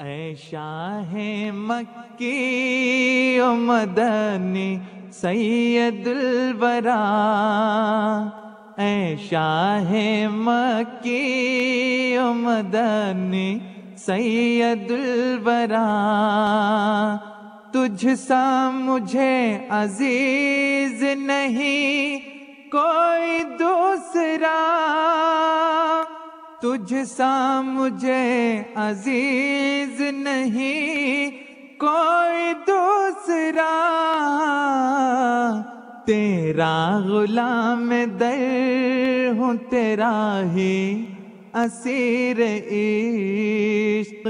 ऐ शाह मक्की ओ मदनी सैयदुल वरा ऐ शाह मक्की ओ मदनी सैयदुल वरा तुझ सा मुझे अज़ीज़ नहीं कोई दूसरा। तुझ सा मुझे अज़ीज़ नहीं, कोई दूसरा। तेरा गुलाम दर हूँ, तेरा ही असीर इश्क।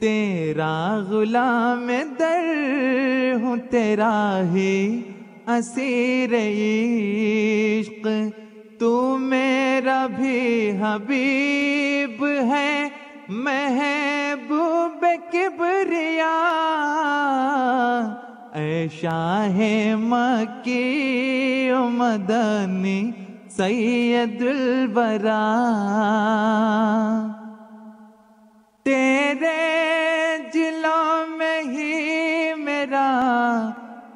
तेरा गुलाम दर हूँ, तेरा ही असीर इश्क। तू भी हबीब है, महबूब किबरिया। ऐशा है मकी मदनी सैयदुल बरा तेरे जिलों में ही मेरा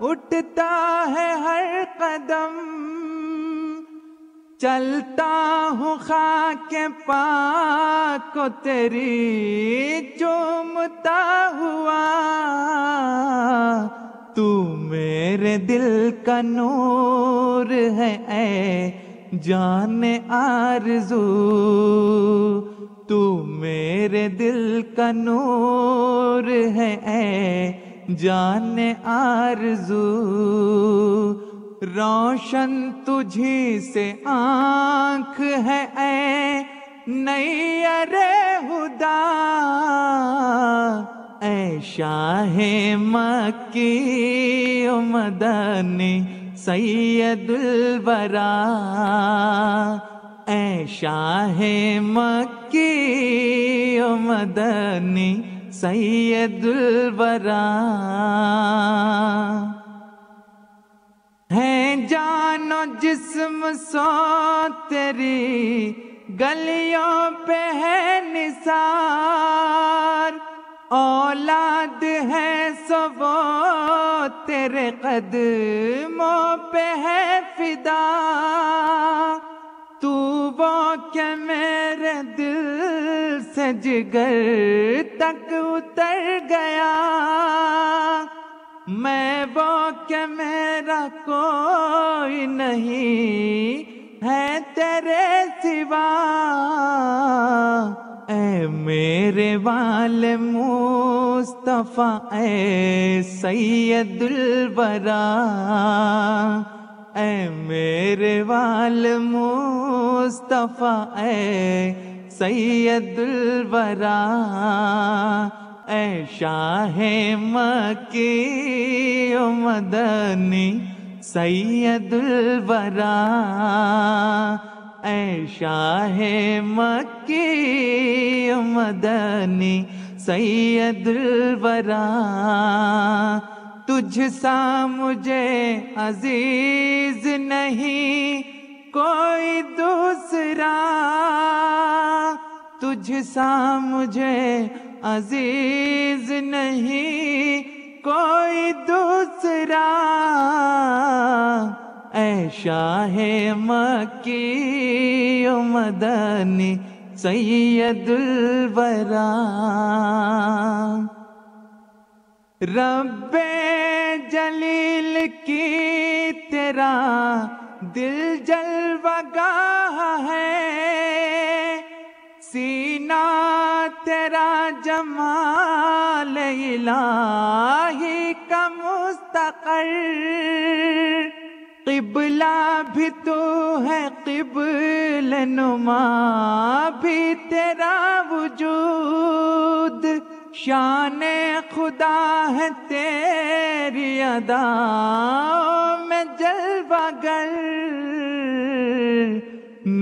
उठता है हर कदम। चलता हूँ खाके पाक को तेरी चूमता हुआ। तू मेरे दिल का नूर है, ऐ जाने आरज़ू। तू मेरे दिल का नूर है, ऐ जाने आरज़ू। रोशन तुझी से आँख है, ऐ नई अरे हुदा। ऐ शाह मक्की मदनी सैयदुल बरा ऐ शाह मक्की मदनी सैयदुल बरा जिस्म सो तेरी गलियों पे है निसार। औलाद है सो वो तेरे कदमों पे है फिदा। तू वो क्या मेरे दिल से जिगर तक उतर गया। मैं वो के मेरा कोई नहीं है तेरे सिवा। ऐ मेरे वाले मुस्तफ़ा, ऐ सैयदुल बरा। ऐ मेरे वाले मुस्तफ़ा, ऐ सैयदुल बरा। ऐ शाह मकी मदनी सैयदुल बरा ऐ शाह मकी मदनी सैयदुल बरा तुझ सा मुझे अज़ीज़ नहीं, कोई दूसरा तुझ सा मुझे अज़ीज़ नहीं, कोई दूसरा। ऐशा है मकी मदनी सैयदुल बरा रब्बे जलील की तेरा दिल जलवगाह है। सीना तेरा जमाल इलाही का मुस्तकर किबला भी तू है किबल नुमा भी तेरा वजूद। शान खुदा है तेरी अदा में जलवागर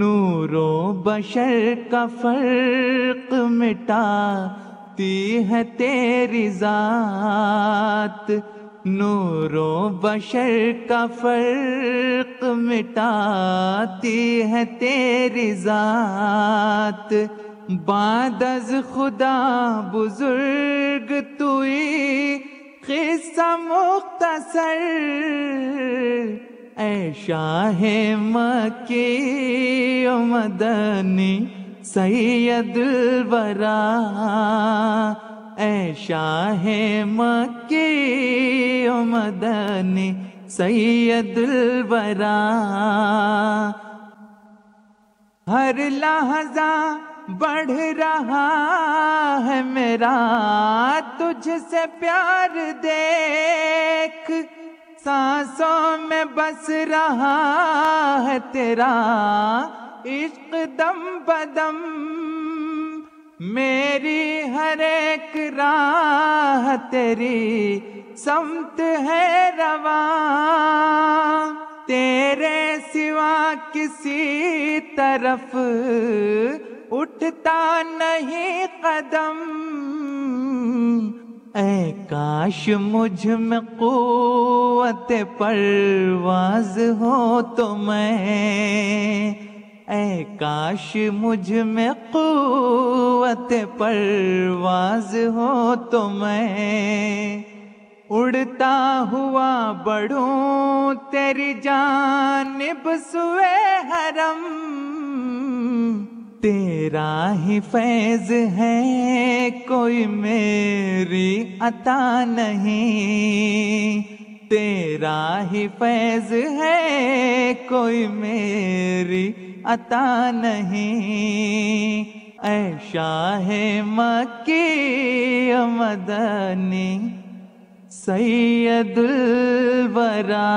नूरो बशर का फ़र्क मिटाती है तेरी जात। नूरो बशर का फ़र्क मिटाती है तेरी जात। बादज खुदा बुज़ुर्ग तुई किस्सा मुख्तसर। ऐशा है मकी मदनी सैयद ऐशा है मकी मदनी सैयद वरा हर लहजा बढ़ रहा है मेरा, तुझसे प्यार देख सांसों में बस रहा है तेरा इश्क दम बदम। मेरी हर एक राह तेरी समत है रवा। तेरे सिवा किसी तरफ़ उठता नहीं कदम। ऐ काश मुझमें कुत परवाज हो तो मैं, ऐ काश मुझमें कुत परवाज हो तो मैं, उड़ता हुआ बढ़ूं तेरी जानिब सुए हरम, तेरा ही फैज है कोई मेरी अता नहीं। तेरा ही फैज है कोई मेरी अता नहीं। ऐशा है मकी मदनी सैदुल वरा।